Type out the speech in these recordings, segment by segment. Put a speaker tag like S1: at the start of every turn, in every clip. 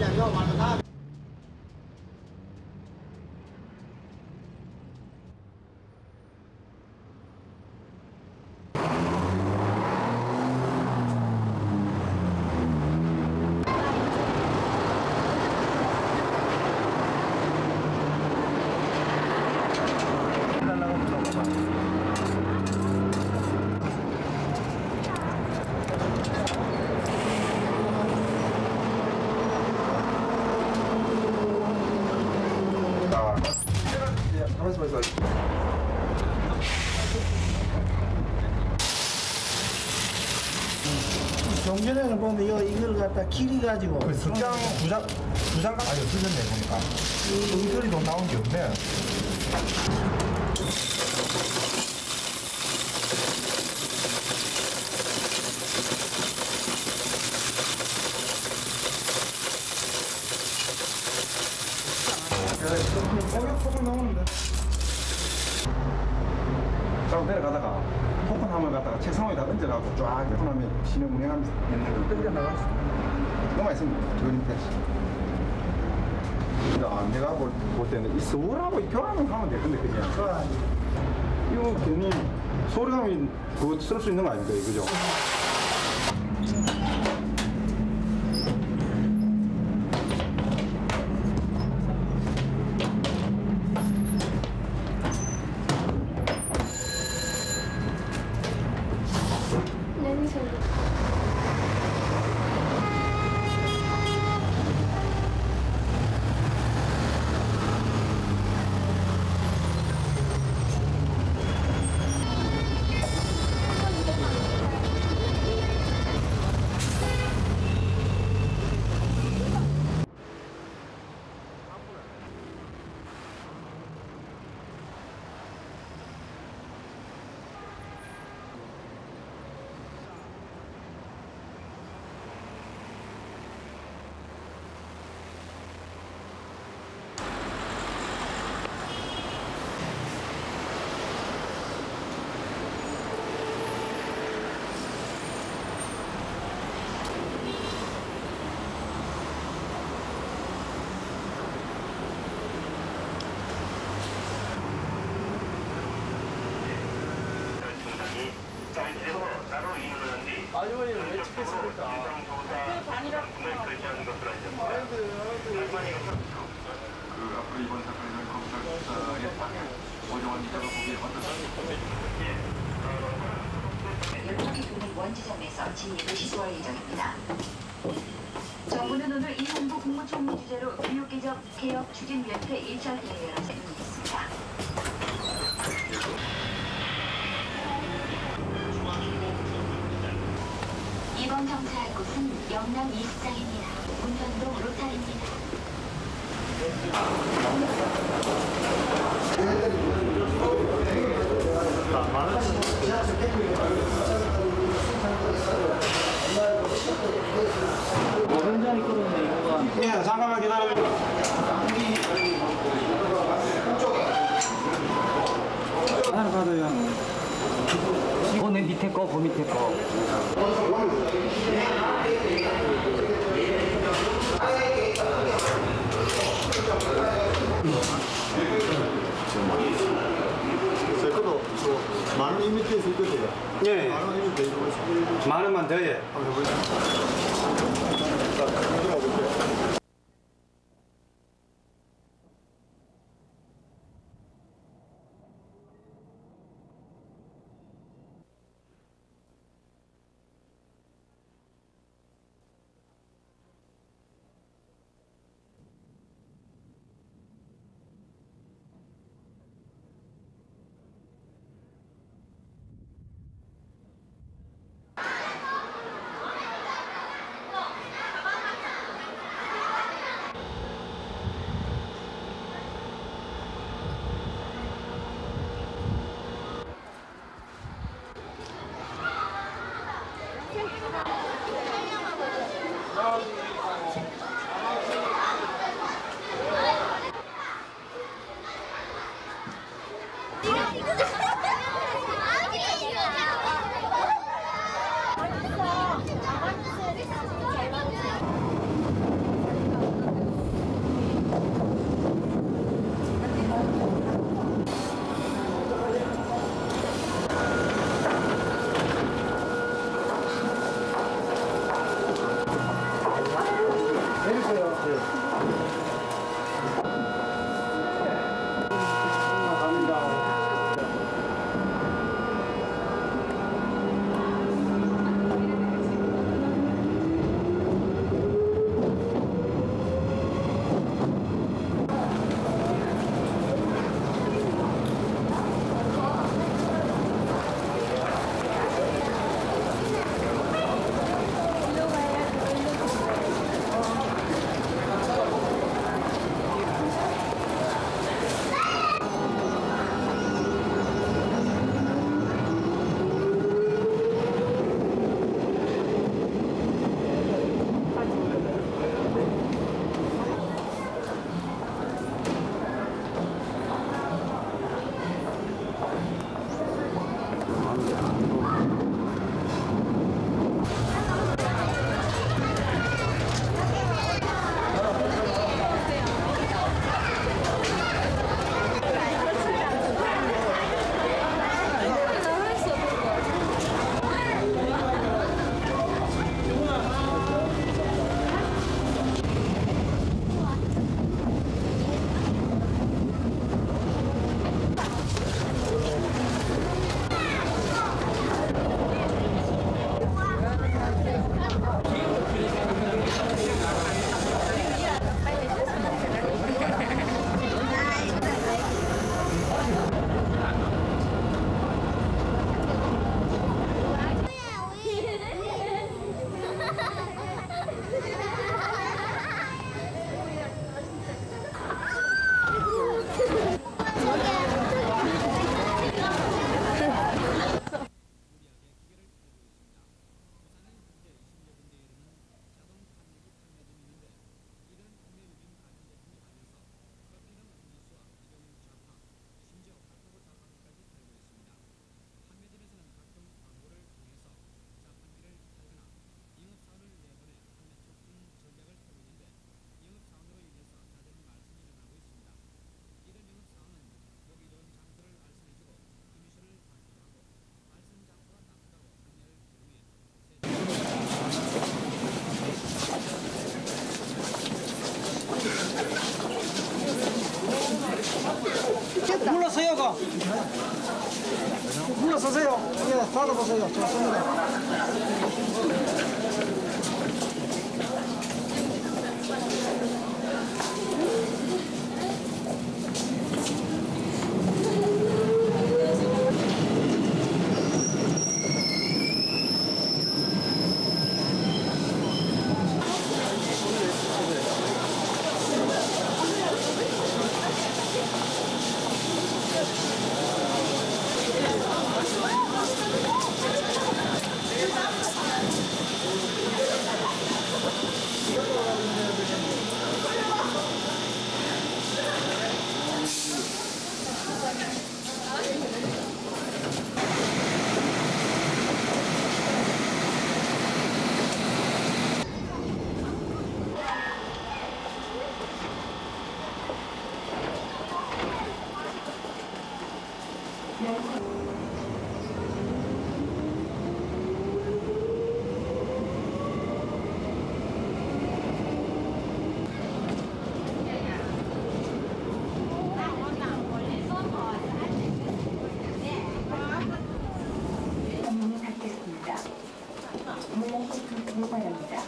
S1: 两个吗？ 보면 이거 이걸 갖다 길이 가지고
S2: 그 석장 두장 두장 아니 틀렸네 보니까 음소리도 나온 게 없네. 포격 나오는데. 자 내려가다가 포근함을 갖다가 책상 위에다 얹어가고 쫙 포근함에 진행 운행하면서 옛날에 끌려 나갔어. 너무 있으면 저거님 됐어. 야, 내가 볼, 볼 때는 이 서울하고 이 교환을 하면 돼. 근데 그게 이거 괜히 소리감이 그거 쓸 수 있는 거 아닙니까? 그죠? 그 앞으로 이번 사건에 대한 검찰 수사에 오정원 기자가 보기에 어떻습니까?
S3: 연락이 도는 원지점에서 진입을 시도할 예정입니다. 정부는 오늘 이홍구 국무총리 주재로 교육개혁 개혁 추진위원회 일절 대회를 진행했습니다. 이번 정차할 곳은 영남 이스장입니다. 문현동 로타입니다.
S4: 이거가.
S2: 예, 잠깐만 기다려.
S4: 하나 받아요. 이거 내 밑에 거, 그 밑에 거.
S3: 물러서기 바랍니다.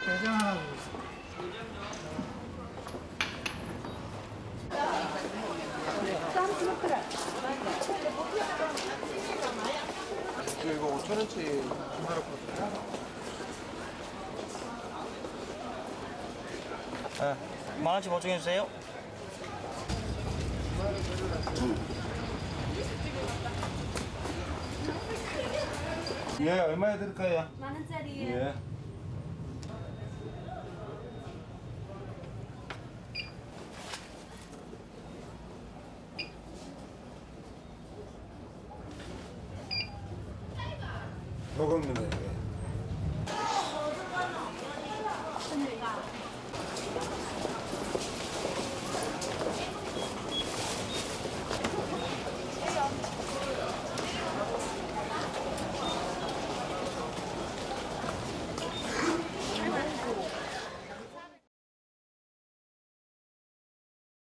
S1: 대장하고
S2: 저 이거 5천원치 하나로 거든요
S5: 네. 만 원씩 보충해 주세요.
S2: 예, 얼마에 드릴까요?
S6: 만 원짜리요.
S2: 예. 먹으면 돼. 예. 어,